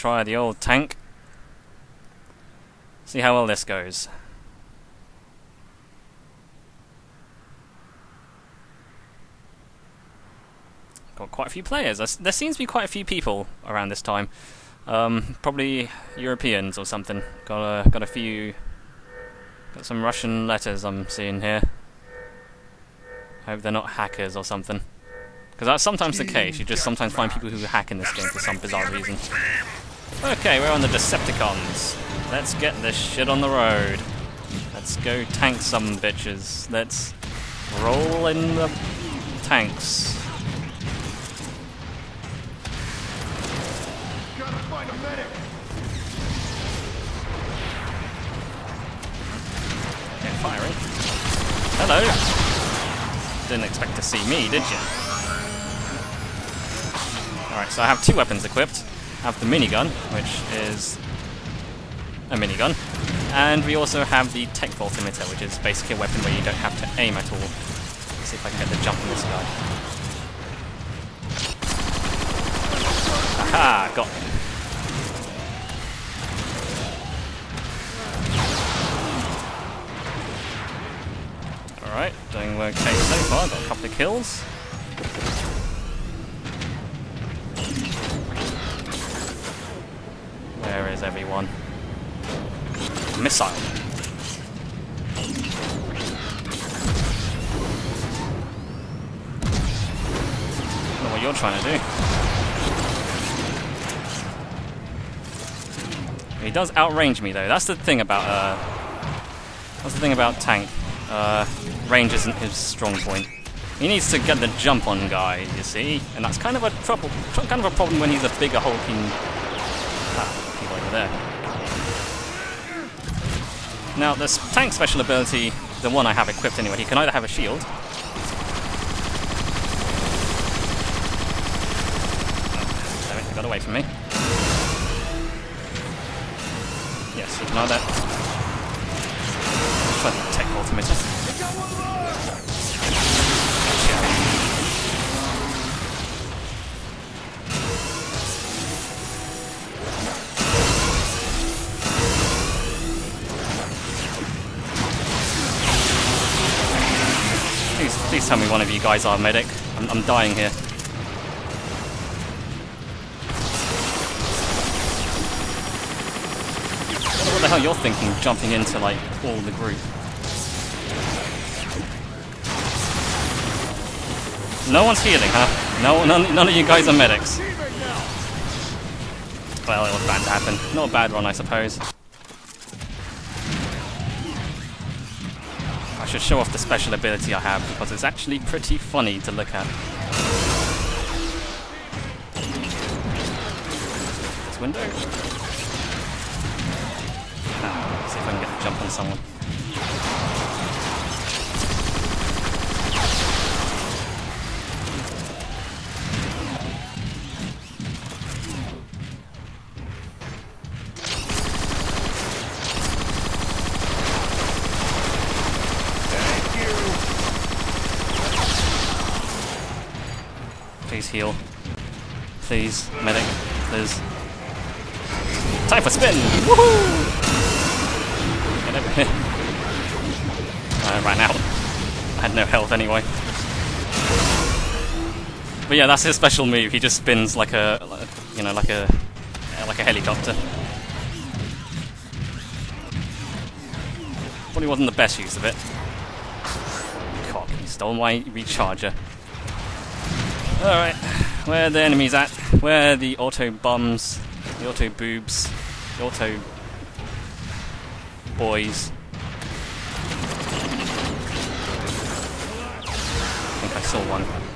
try the old tank. See how well this goes. Got quite a few players. There seems to be quite a few people around this time. Um, probably Europeans or something. Got a got a few. Got some Russian letters I'm seeing here. Hope they're not hackers or something. Because that's sometimes the case. You just sometimes find people who hack in this game for some bizarre reason. Okay, we're on the Decepticons. Let's get this shit on the road. Let's go tank some bitches. Let's roll in the tanks. Okay, firing. Hello. Didn't expect to see me, did you? Alright, so I have two weapons equipped. Have the minigun, which is a minigun. And we also have the tech volt emitter, which is basically a weapon where you don't have to aim at all. Let's see if I can get the jump on this guy. Aha! Got him. Alright, doing okay so far. Got a couple of kills. Is everyone? Missile. What you're trying to do. He does outrange me though. That's the thing about uh, that's the thing about tank. Uh, range isn't his strong point. He needs to get the jump on guy, you see, and that's kind of a trouble, kind of a problem when he's a bigger hulking over there. Now, this tank special ability, the one I have equipped anyway, he can either have a shield. Damn it, he got away from me. Yes, he can either try the tech ultimate. Tell me one of you guys are a medic. I'm, I'm dying here. What the hell you're thinking, jumping into like all the group? No one's healing, huh? No, none, none of you guys are medics. Well, it was bound to happen. Not a bad run, I suppose. Should show off the special ability I have because it's actually pretty funny to look at. This window. Ah, see if I can get a jump on someone. Please, medic. Please. Time for spin! Woohoo! Get over here. I ran out. I had no health anyway. But yeah, that's his special move. He just spins like a, like, you know, like a, like a helicopter. Probably wasn't the best use of it. Cock, he stole my recharger. Alright, where are the enemies at? Where are the auto bombs, the auto boobs, the auto boys? I think I saw one.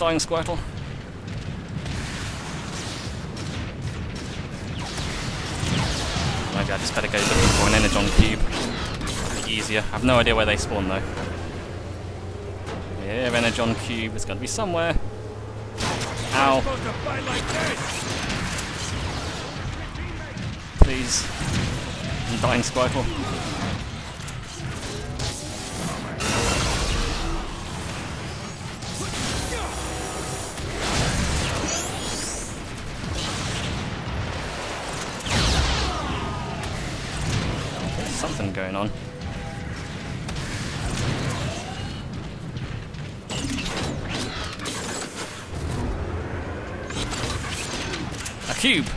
Dying, Squirtle. Maybe I just better go looking for an Energon cube. Be easier. I have no idea where they spawn though. Yeah, Energon cube is going to be somewhere. Ow. Please. I'm dying, Squirtle. Going on. A cube!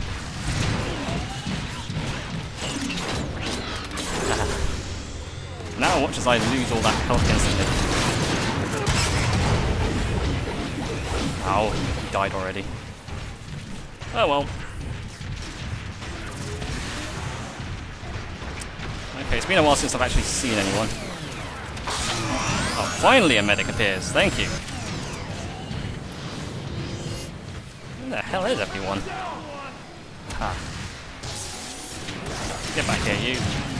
Now watch as I lose all that health instantly. Ow, he died already. Oh well. It's been a while since I've actually seen anyone. Oh, finally a medic appears, thank you. Where the hell is everyone? Get back here, you.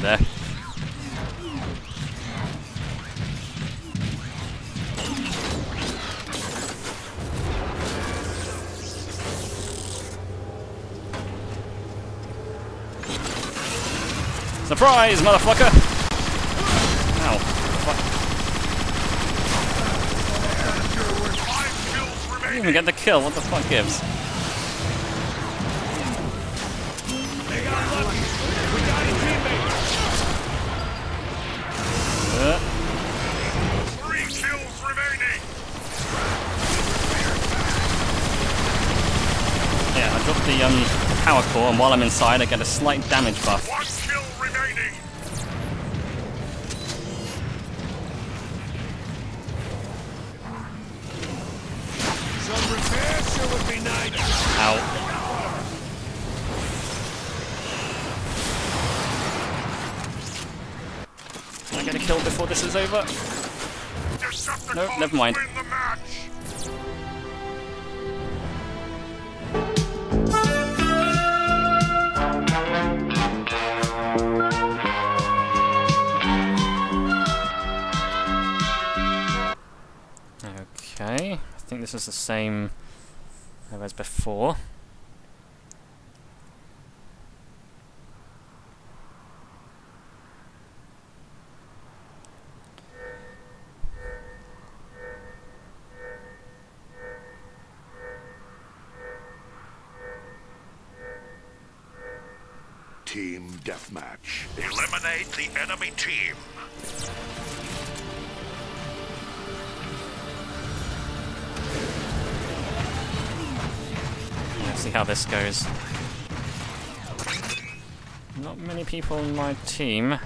There. Surprise, motherfucker! Ow. Fuck. I didn't even get the kill, what the fuck gives? Yeah, I dropped the um, power core, and while I'm inside, I get a slight damage buff. One kill remaining. Some repairs sure would be nice. Ow. Can I get a kill before this is over? Decepticons Nope, never mind. I think this is the same as before. Team deathmatch. Eliminate the enemy team. See how this goes. Not many people in my team.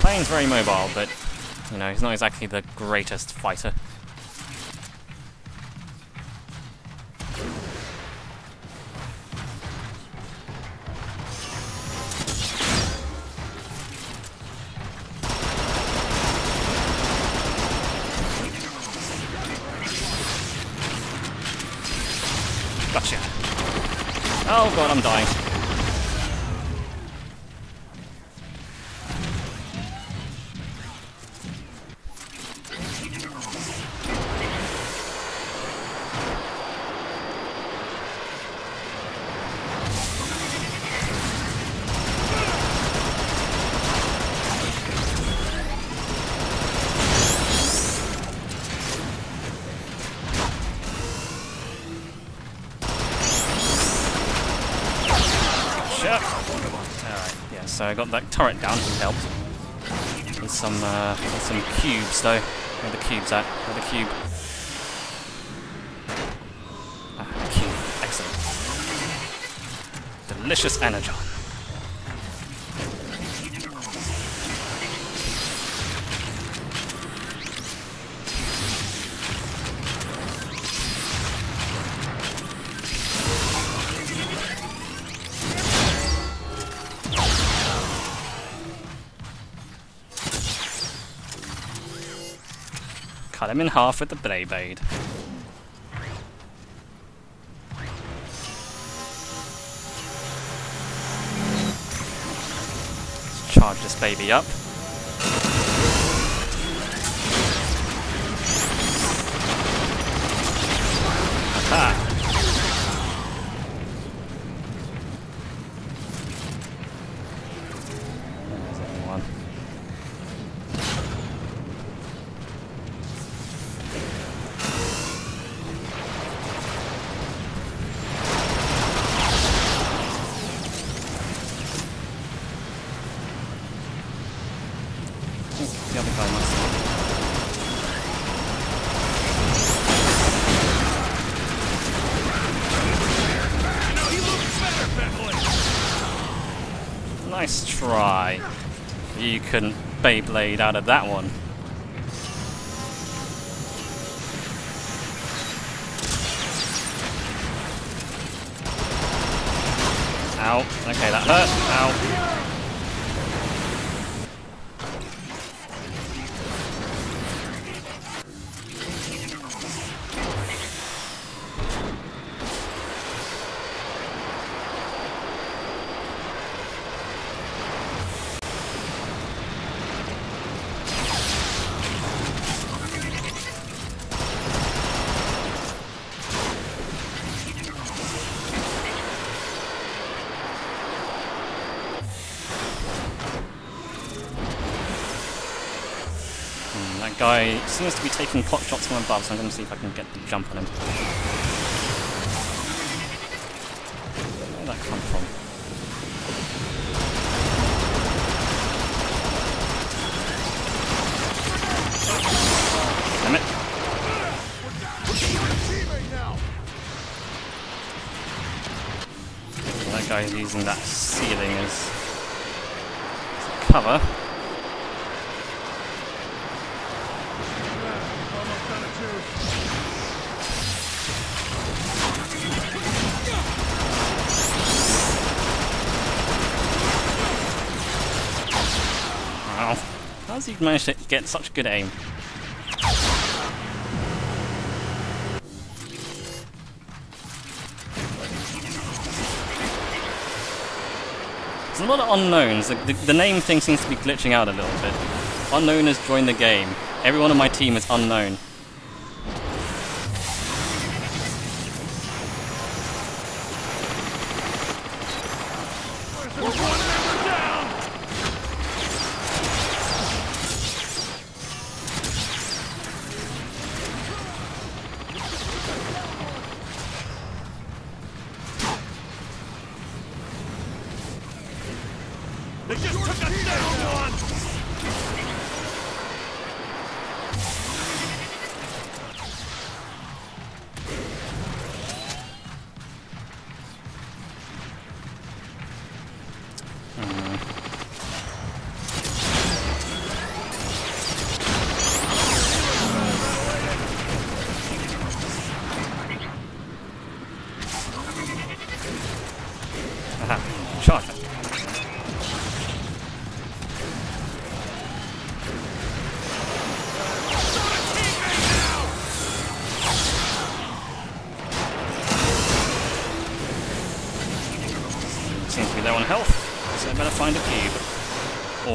Playing's very mobile, but you know, he's not exactly the greatest fighter. Oh god, I'm dying. Got that turret down, which helped. With some, uh, with some cubes, though. Where the cube's at? Where the cube? Ah, cube. Excellent. Delicious energon. Cut him in half with the Blade. Let's charge this baby up. Nice try. You couldn't Beyblade out of that one. Ow. Okay, that hurt. Guy seems to be taking pot shots from above, so I'm going to see if I can get the jump on him. Where did that come from? Damn it. That guy's using that ceiling as cover. How's he managed to get such good aim? There's a lot of unknowns. The, the, the name thing seems to be glitching out a little bit. Unknown has joined the game. Everyone on my team is unknown.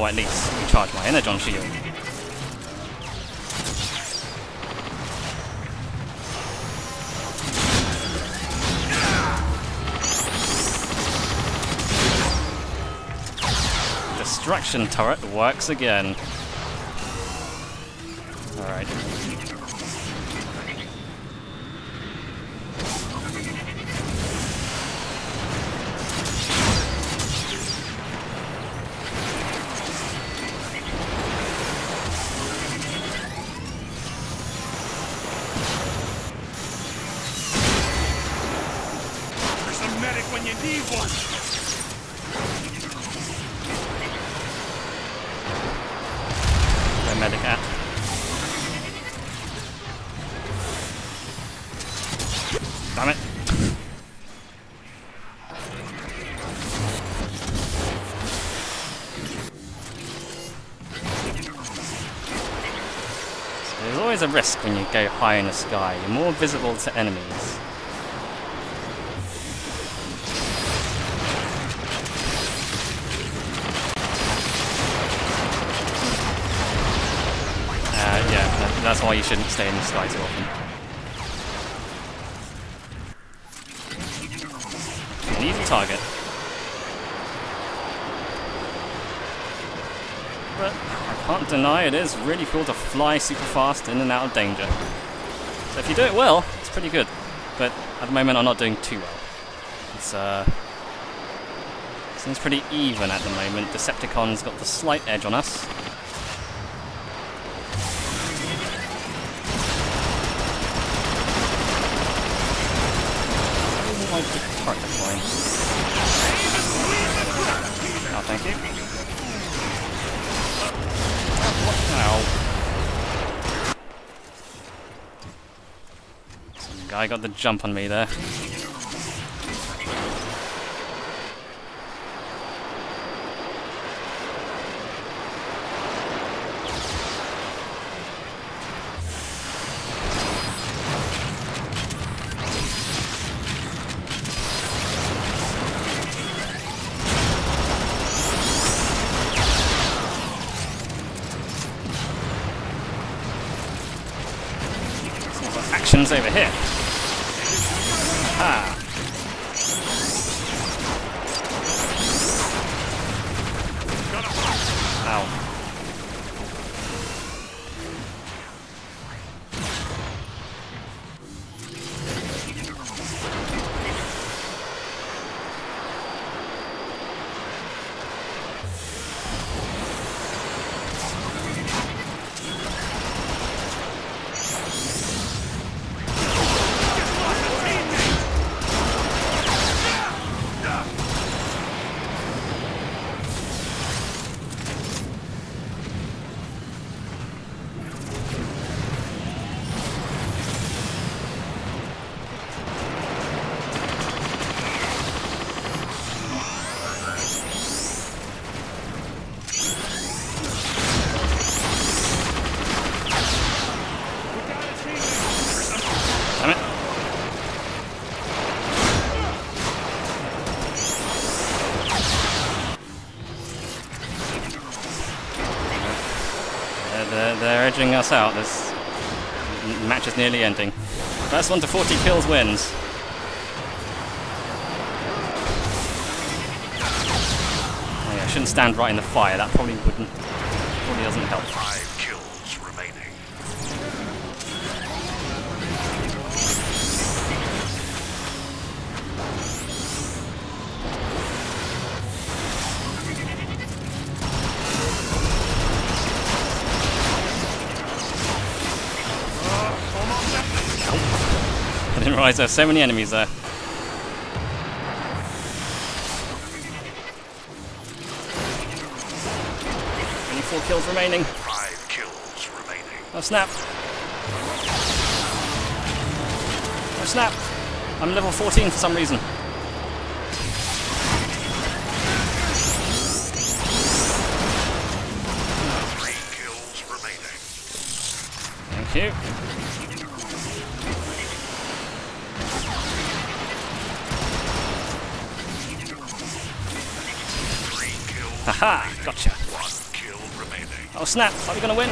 At least recharge my Energon shield. Distraction turret works again. Alright. When you go high in the sky. You're more visible to enemies. Uh, that's why you shouldn't stay in the sky too often. An easy target. But I can't deny it is really cool to fly super fast in and out of danger. So if you do it well, it's pretty good. But at the moment I'm not doing too well. It's uh seems pretty even at the moment. Decepticon's got the slight edge on us. Guy got the jump on me there. They're, edging us out. This match is nearly ending. First one to 40 kills wins. Oh yeah, I shouldn't stand right in the fire. That probably wouldn't. Probably doesn't help. Realize there were so many enemies there. Only four kills remaining. Five kills remaining. Oh snap! Oh snap! I'm level 14 for some reason. Three kills remaining. Thank you. Haha! Gotcha. Oh snap! Are we gonna win?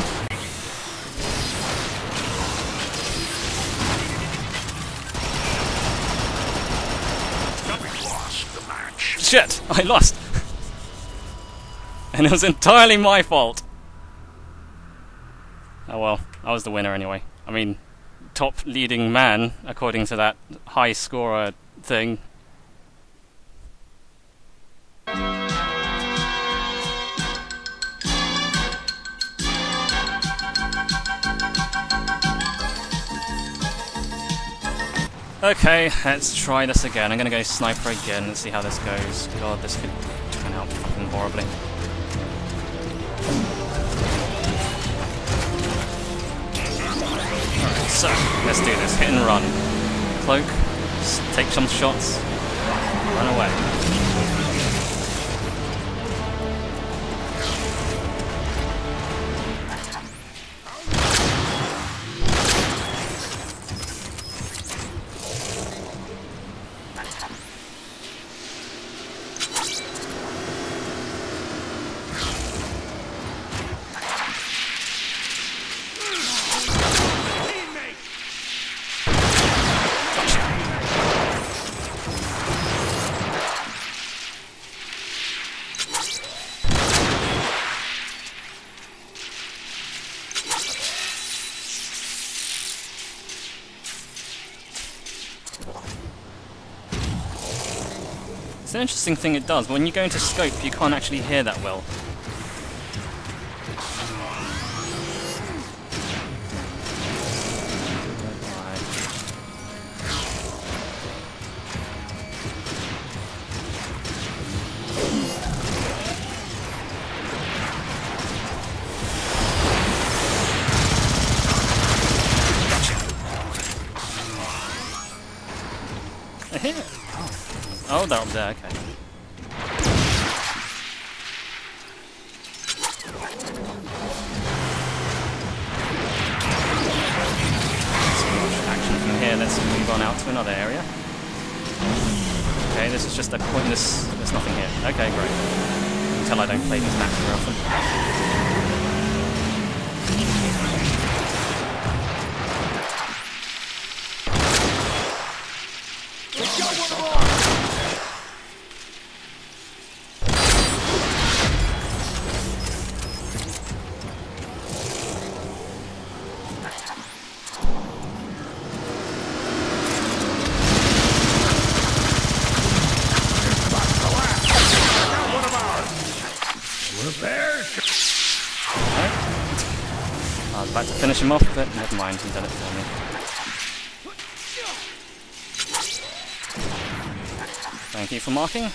Shit! I lost! and it was entirely my fault! Oh well, I was the winner anyway. I mean, top leading man, according to that high scorer thing. Okay, let's try this again. I'm gonna go sniper again and see how this goes. God, this could turn out fucking horribly. Alright, so, let's do this. Hit and run. Cloak, take some shots, run away. It's an interesting thing it does. When you go into scope, you can't actually hear that well. They're there, okay. Mind, he done it for me. Thank you for marking.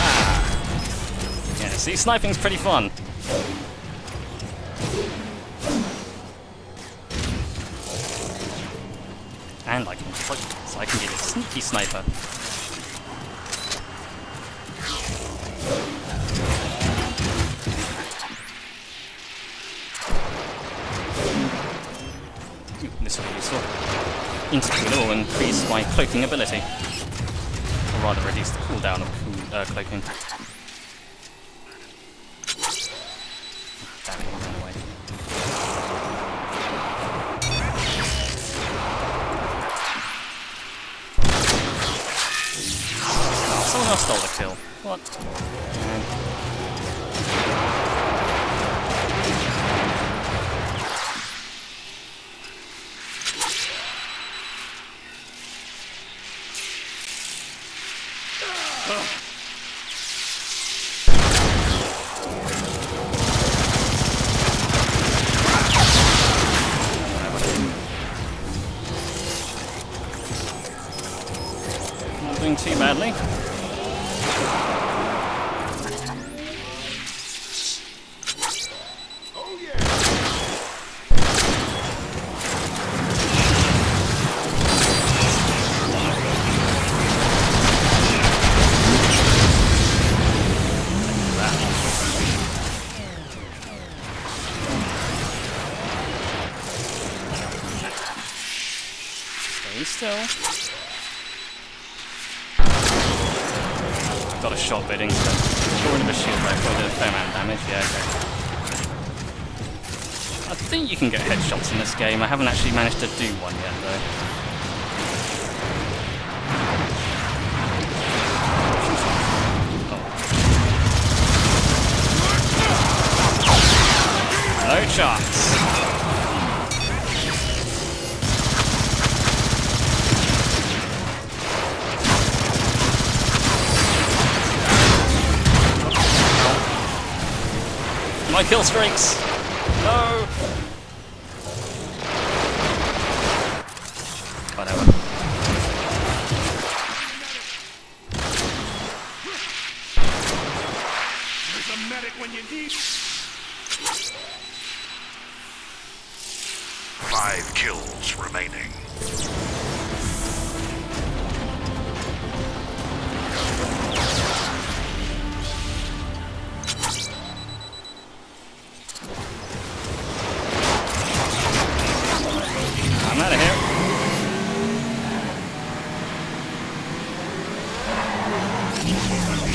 Ah. yeah, see, sniping's pretty fun. And I can so I can be a sneaky sniper. Instantly will increase my cloaking ability. Or rather, reduce the cooldown of cool, uh, cloaking. Someone else stole the kill. What? Not doing too badly. To do one yet though. Oh. No chance. My kill streaks! Yeah.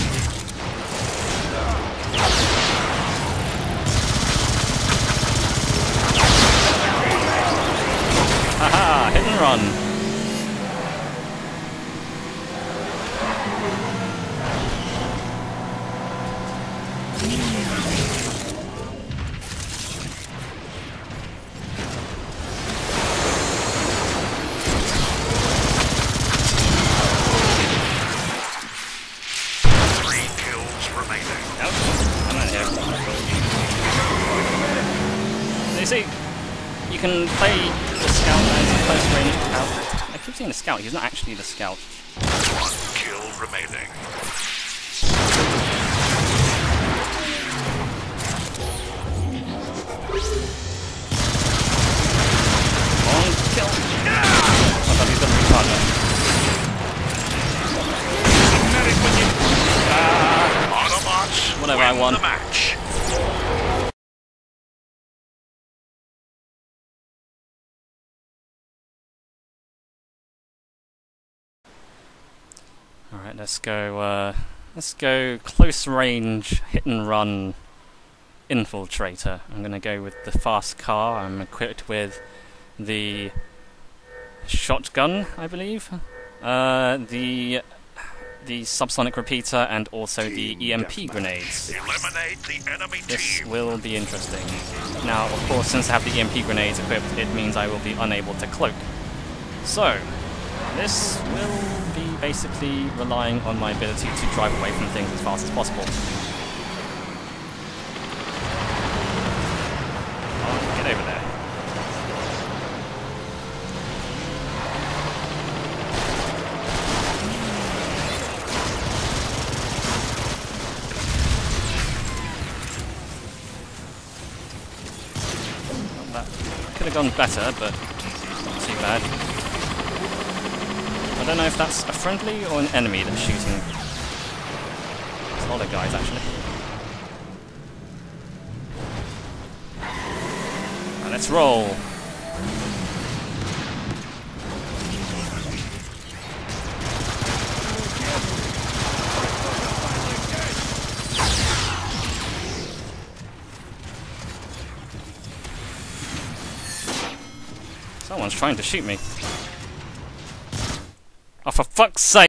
Scout, he's not actually the scout. One kill remaining. One kill. I thought he was going to be partner. Autobots Whatever, I win won. the match. Let's go, uh, let's go close range, hit and run, infiltrator. I'm gonna go with the fast car. I'm equipped with the shotgun, I believe. Uh, the the subsonic repeater and also the EMP deathmatch. grenades. Eliminate the enemy This team. will be interesting. Now, of course, since I have the EMP grenades equipped, it means I will be unable to cloak. So, this will basically relying on my ability to drive away from things as fast as possible. Get over there. Could have gone better, but not too bad. I don't know if that's a friendly or an enemy that's shooting. It's a lot of guys, actually. Right, let's roll. Someone's trying to shoot me. For fuck's sake!